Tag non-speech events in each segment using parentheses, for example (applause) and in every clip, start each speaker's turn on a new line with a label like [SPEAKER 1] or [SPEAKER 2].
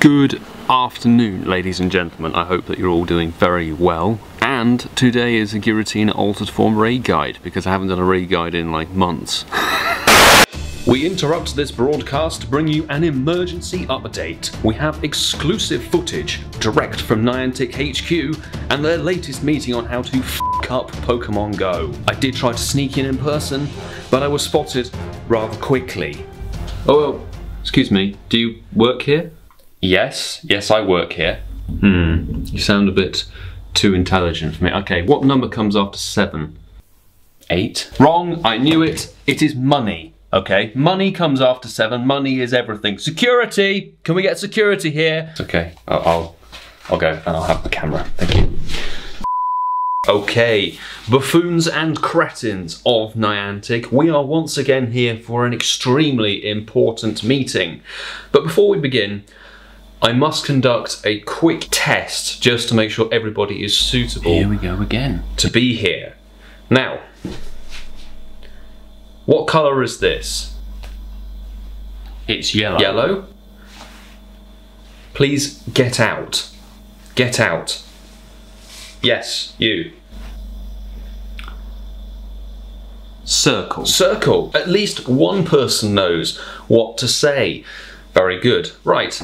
[SPEAKER 1] Good afternoon, ladies and gentlemen. I hope that you're all doing very well. And today is a Giratina Altered Form raid guide, because I haven't done a raid guide in like months. (laughs) We interrupt this broadcast to bring you an emergency update. We have exclusive footage direct from Niantic HQ and their latest meeting on how to f up Pokemon Go. I did try to sneak in in person, but I was spotted rather quickly. Oh, excuse me, do you work here? Yes, yes, I work here. Hmm, you sound a bit too intelligent for me. Okay, what number comes after seven? Eight. Wrong, I knew it. It is money. Okay, money comes after seven. Money is everything. Security! Can we get security here? Okay, I'll, I'll, I'll go and I'll have the camera. Thank you. Okay, buffoons and cretins of Niantic, we are once again here for an extremely important meeting. But before we begin, I must conduct a quick test just to make sure everybody is suitable
[SPEAKER 2] Here we go again.
[SPEAKER 1] to be here. Now, what colour is this?
[SPEAKER 2] It's yellow.
[SPEAKER 1] Yellow? Please get out. Get out. Yes, you.
[SPEAKER 2] Circle.
[SPEAKER 1] Circle. At least one person knows what to say. Very good. Right.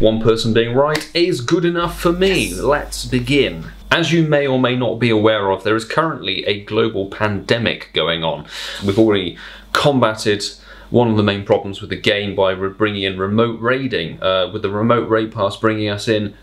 [SPEAKER 1] One person being right is good enough for me. Let's begin. As you may or may not be aware of, there is currently a global pandemic going on. We've already combated one of the main problems with the game by bringing in remote raiding, uh, with the remote raid pass bringing us in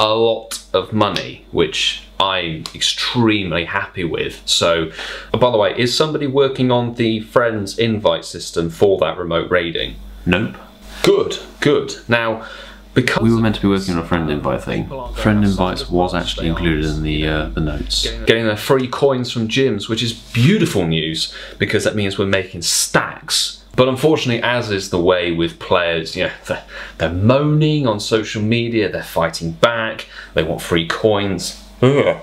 [SPEAKER 1] a lot of money, which I'm extremely happy with. So, oh, by the way, is somebody working on the friends invite system for that remote raiding?
[SPEAKER 2] Nope.
[SPEAKER 1] Good, good. Now, because
[SPEAKER 2] We were meant to be working on a friend invite thing. Friend invites was actually included in the uh, the notes.
[SPEAKER 1] getting their free coins from gyms, which is beautiful news because that means we're making stacks. But unfortunately, as is the way with players, you know, they're, they're moaning on social media, they're fighting back, they want free coins. Ugh.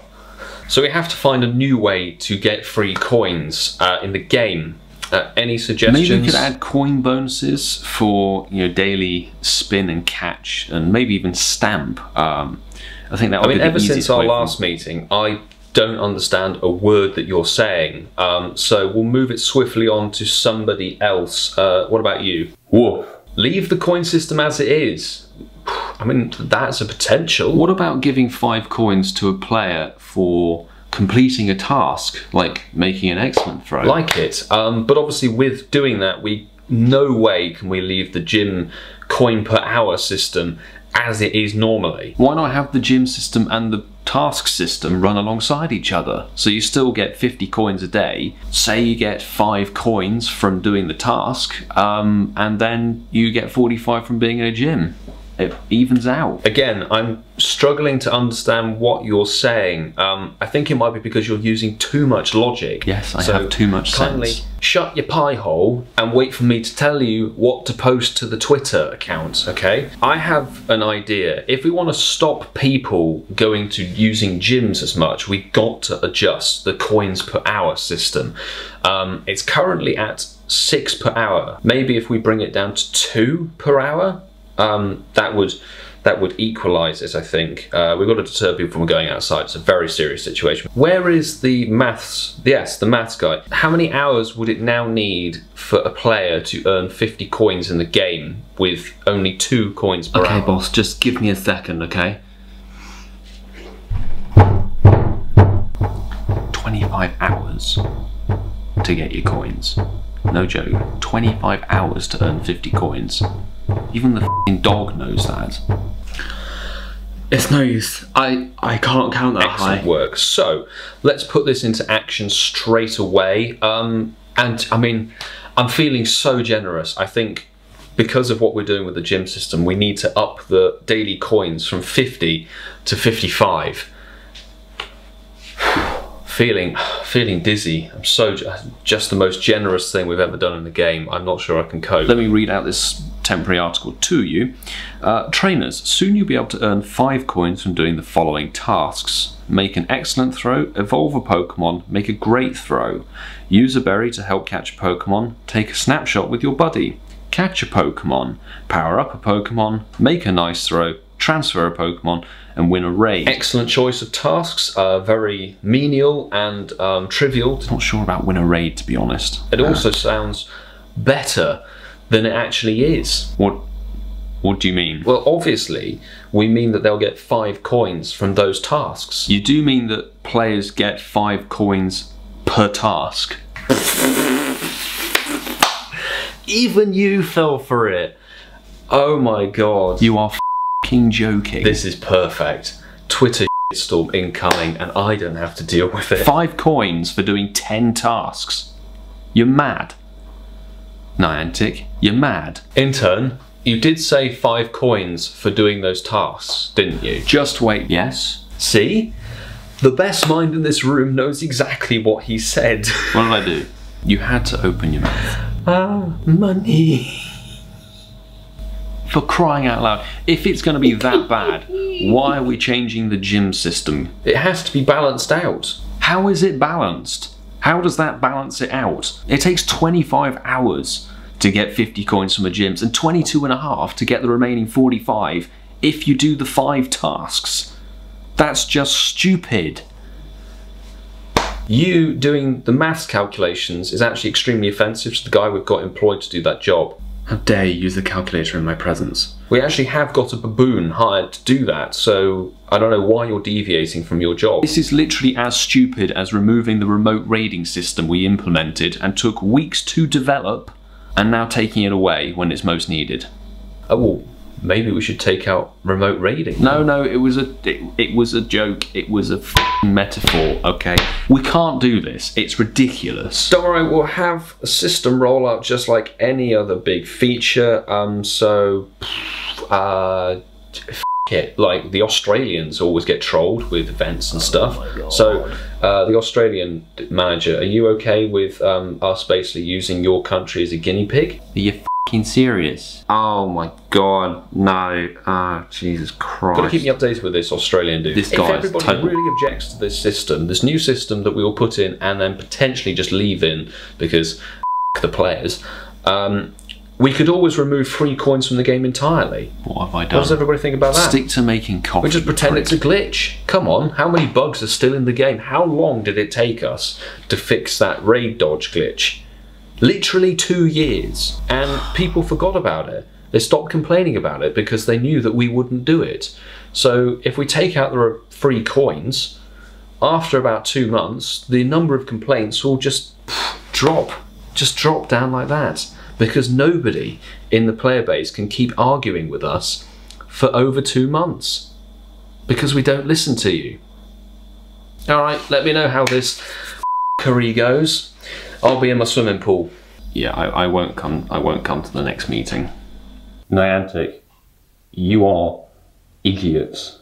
[SPEAKER 1] So we have to find a new way to get free coins uh, in the game. Uh, any suggestions?
[SPEAKER 2] Maybe we could add coin bonuses for you know daily spin and catch, and maybe even stamp. Um, I think that would
[SPEAKER 1] I mean, ever since our last meeting, I don't understand a word that you're saying. Um, so we'll move it swiftly on to somebody else. Uh, what about you? Whoa. Leave the coin system as it is. I mean, that's a potential.
[SPEAKER 2] What about giving five coins to a player for completing a task, like making an excellent throw?
[SPEAKER 1] Like it. Um, but obviously, with doing that, we no way can we leave the gym coin per hour system as it is normally.
[SPEAKER 2] Why not have the gym system and the task system run alongside each other? So you still get 50 coins a day. Say you get 5 coins from doing the task, um, and then you get 45 from being in a gym. It evens out.
[SPEAKER 1] Again, I'm struggling to understand what you're saying. Um, I think it might be because you're using too much logic.
[SPEAKER 2] Yes, I have too much
[SPEAKER 1] kindly
[SPEAKER 2] sense.
[SPEAKER 1] shut your pie hole and wait for me to tell you what to post to the Twitter account, okay? I have an idea. If we want to stop people going to using gyms as much, we've got to adjust the coins per hour system. Um, it's currently at six per hour. Maybe if we bring it down to two per hour, um, that would that would equalise it. I think uh, we've got to deter people from going outside. It's a very serious situation. Where is the maths? Yes, the maths guy. How many hours would it now need for a player to earn 50 coins in the game with only two coins per
[SPEAKER 2] Okay,
[SPEAKER 1] hour?
[SPEAKER 2] boss, just give me a second, okay? 25 hours to get your coins. No joke. 25 hours to earn 50 coins. Even the fing dog knows that. It's no use. I, I can't count that
[SPEAKER 1] Excellent work. So let's put this into action straight away. Um, and I mean, I'm feeling so generous. I think because of what we're doing with the gym system, we need to up the daily coins from 50 to 55. (sighs) feeling feeling dizzy. I'm so just the most generous thing we've ever done in the game. I'm not sure I can cope.
[SPEAKER 2] Let me read out this temporary article to you. Uh, trainers, soon you'll be able to earn five coins from doing the following tasks. Make an excellent throw, evolve a Pokemon, make a great throw, use a berry to help catch a Pokemon, take a snapshot with your buddy. catch a Pokemon, power up a Pokemon, make a nice throw, transfer a Pokemon, and win a raid.
[SPEAKER 1] Excellent choice of tasks, uh, very menial and um, trivial.
[SPEAKER 2] Not sure about win a raid, to be honest.
[SPEAKER 1] It also sounds better than it actually is.
[SPEAKER 2] What? What do you mean?
[SPEAKER 1] Well, obviously, we mean that they'll get five coins from those tasks.
[SPEAKER 2] You do mean that players get five coins per task. (laughs)
[SPEAKER 1] Even you fell for it. Oh my god.
[SPEAKER 2] You are fing joking.
[SPEAKER 1] This is perfect. Twitter storm incoming, and I don't have to deal with it.
[SPEAKER 2] Five coins for doing ten tasks. You're mad. Niantic, you're mad.
[SPEAKER 1] In turn, you did say five coins for doing those tasks, didn't you?
[SPEAKER 2] Just wait. Yes?
[SPEAKER 1] See? The best mind in this room knows exactly what he said. (laughs)
[SPEAKER 2] What did I do? You had to open your mouth.
[SPEAKER 1] Ah, money.
[SPEAKER 2] For crying out loud. If it's going to be that (laughs) bad, why are we changing the gym system?
[SPEAKER 1] It has to be balanced out.
[SPEAKER 2] How is it balanced? How does that balance it out? It takes 25 hours to get 50 coins from a gyms and 22 and a half to get the remaining 45 if you do the five tasks. That's just stupid.
[SPEAKER 1] You doing the maths calculations is actually extremely offensive to the guy we've got employed to do that job.
[SPEAKER 2] How dare you use the calculator in my presence?
[SPEAKER 1] We actually have got a baboon hired to do that, so I don't know why you're deviating from your job.
[SPEAKER 2] This is literally as stupid as removing the remote raiding system we implemented and took weeks to develop and now taking it away when it's most needed.
[SPEAKER 1] Oh, well, maybe we should take out remote raiding.
[SPEAKER 2] No, no, it was a it, it was a joke. It was a metaphor. Okay, we can't do this. It's ridiculous.
[SPEAKER 1] Don't worry, we'll have a system rollout just like any other big feature. Um, so, uh, f- it. Like the Australians always get trolled with events and stuff. so, uh, the Australian manager, are you okay with um, us basically using your country as a guinea pig?
[SPEAKER 2] Are you f***ing serious?
[SPEAKER 1] Oh my god, no. Ah, Jesus Christ. Gotta keep me updated with this Australian dude.
[SPEAKER 2] This
[SPEAKER 1] if
[SPEAKER 2] guy is
[SPEAKER 1] everybody
[SPEAKER 2] total-
[SPEAKER 1] really objects to this system, this new system that we will put in and then potentially just leave in because f- (laughs) the players, um, we could always remove free coins from the game entirely.
[SPEAKER 2] What have I done?
[SPEAKER 1] What does everybody think about that?
[SPEAKER 2] Stick to making coffee.
[SPEAKER 1] we just pretend it's a glitch. Come on, how many bugs are still in the game? How long did it take us to fix that raid dodge glitch? Literally two years. And people forgot about it. They stopped complaining about it because they knew that we wouldn't do it. So if we take out the free coins, after about two months, the number of complaints will just drop. Just drop down like that. Because nobody in the player base can keep arguing with us for over two months because we don't listen to you. All right, let me know how this (laughs) curry goes. I'll be in my swimming pool.
[SPEAKER 2] Yeah, I, I won't come. I won't come to the next meeting. Niantic, you are idiots.